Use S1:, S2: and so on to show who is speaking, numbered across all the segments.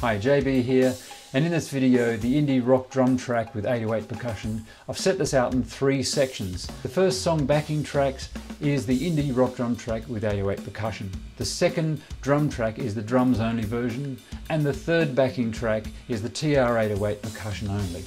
S1: Hi, JB here, and in this video, the indie rock drum track with 808 percussion, I've set this out in three sections. The first song backing tracks is the indie rock drum track with 808 percussion. The second drum track is the drums only version, and the third backing track is the TR808 percussion only.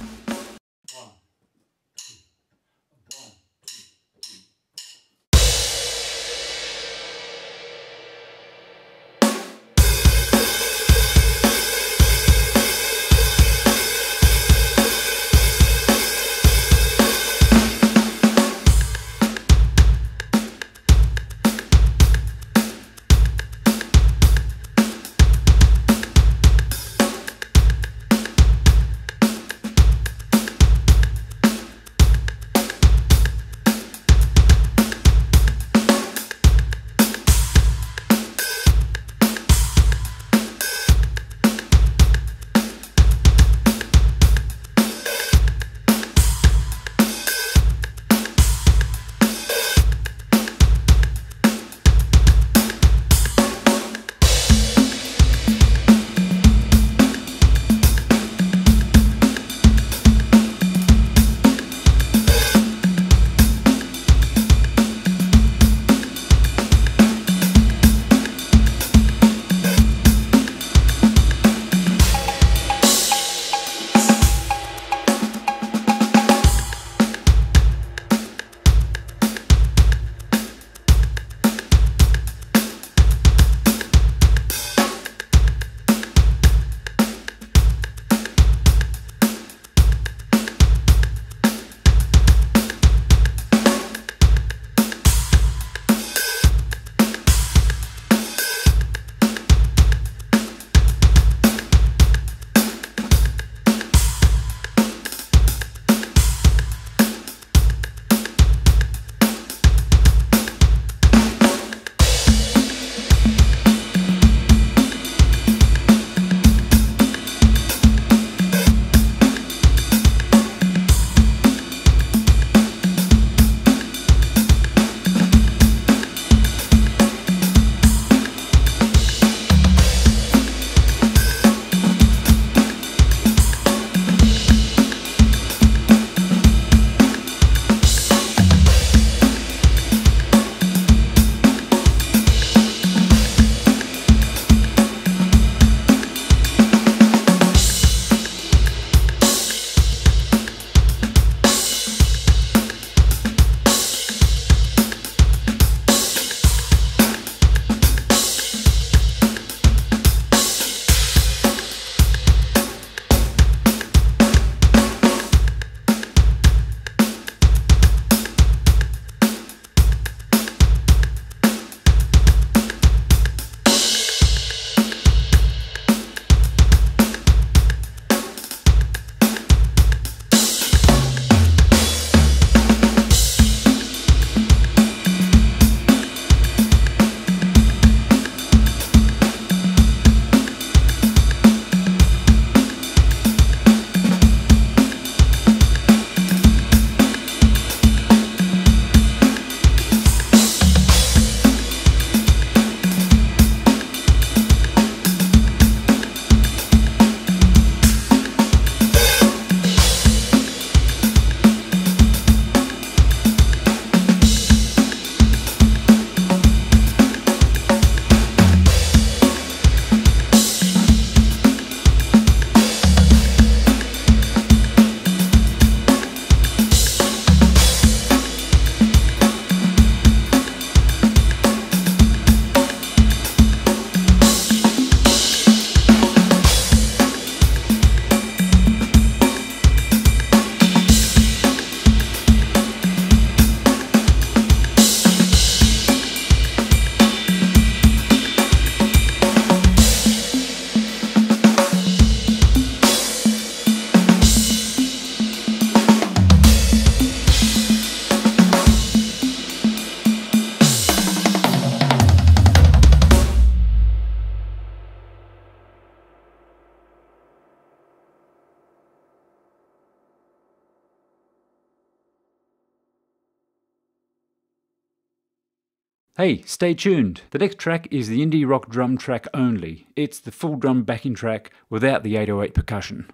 S1: Hey, stay tuned. The next track is the indie rock drum track only. It's the full drum backing track without the 808 percussion.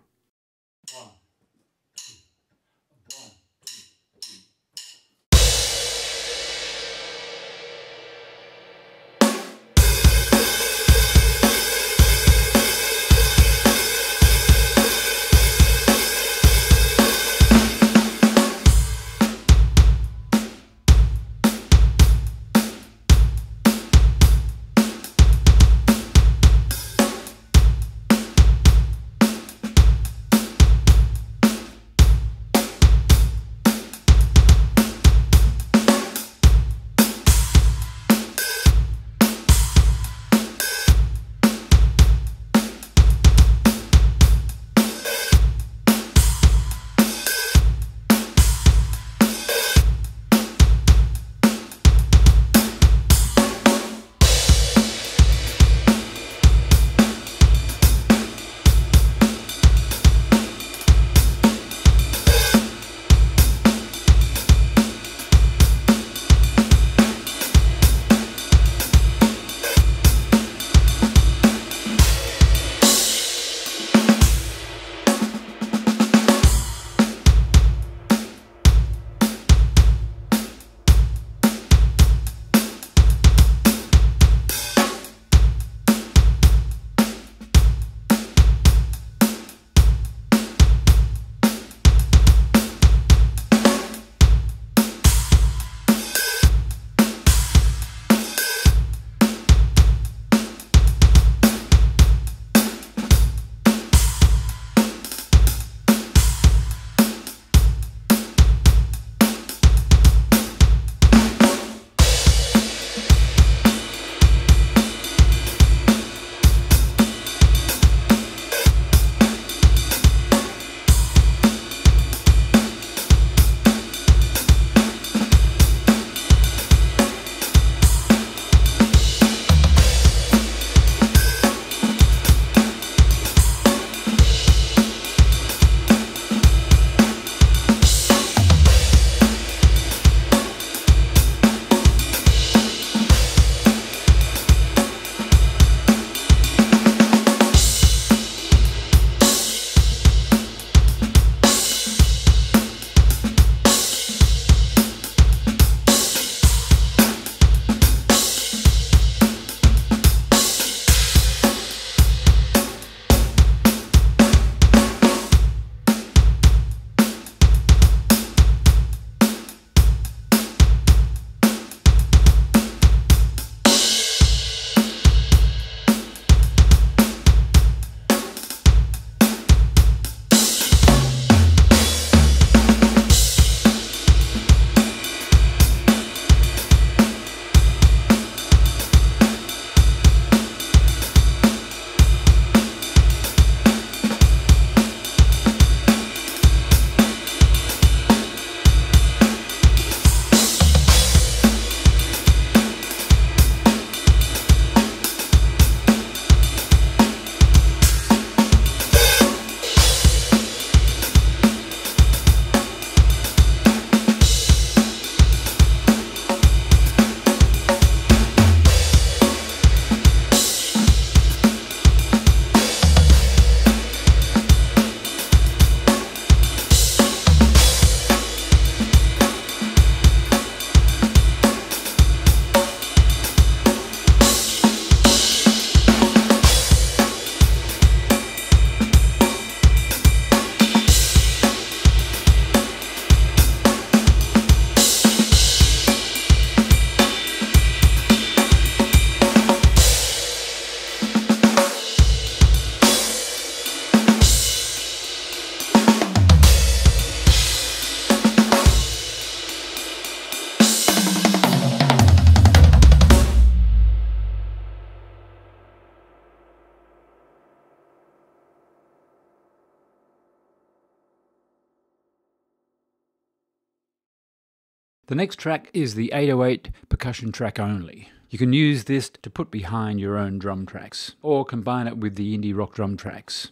S1: The next track is the 808 percussion track only. You can use this to put behind your own drum tracks, or combine it with the indie rock drum tracks.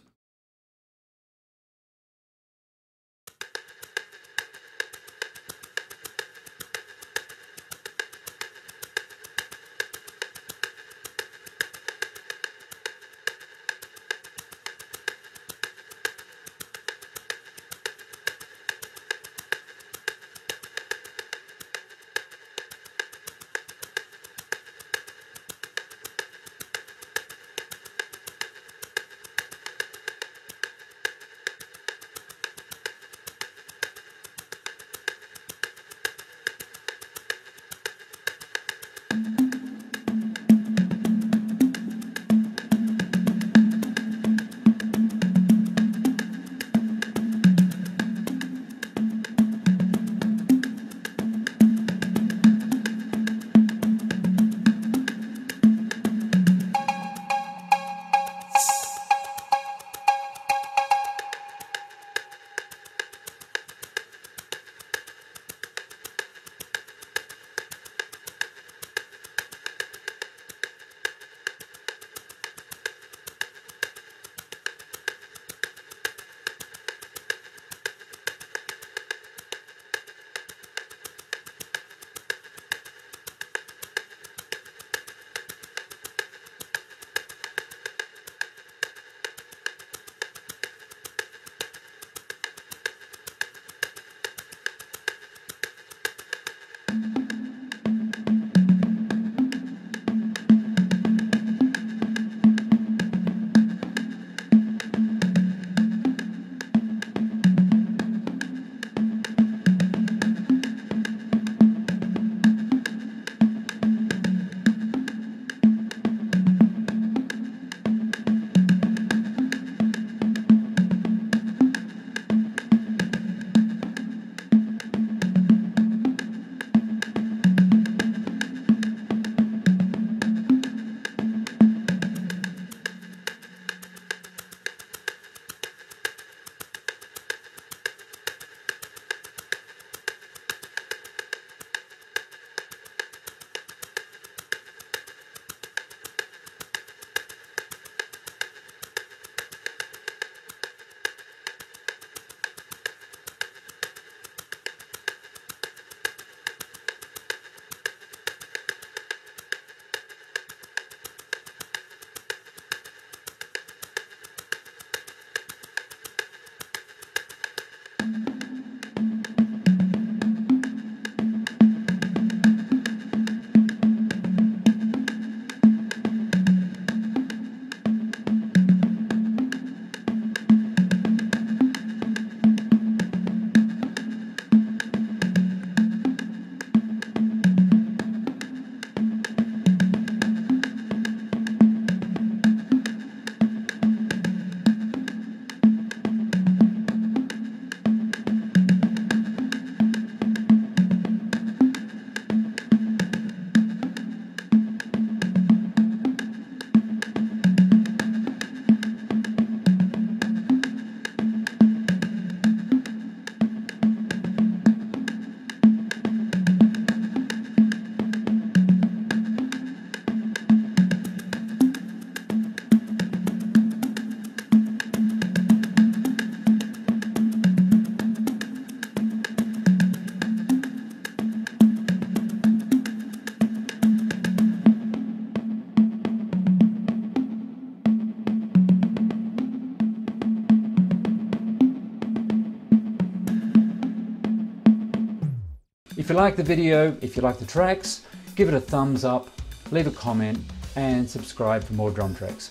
S1: If you like the video, if you like the tracks, give it a thumbs up, leave a comment and subscribe for more drum tracks.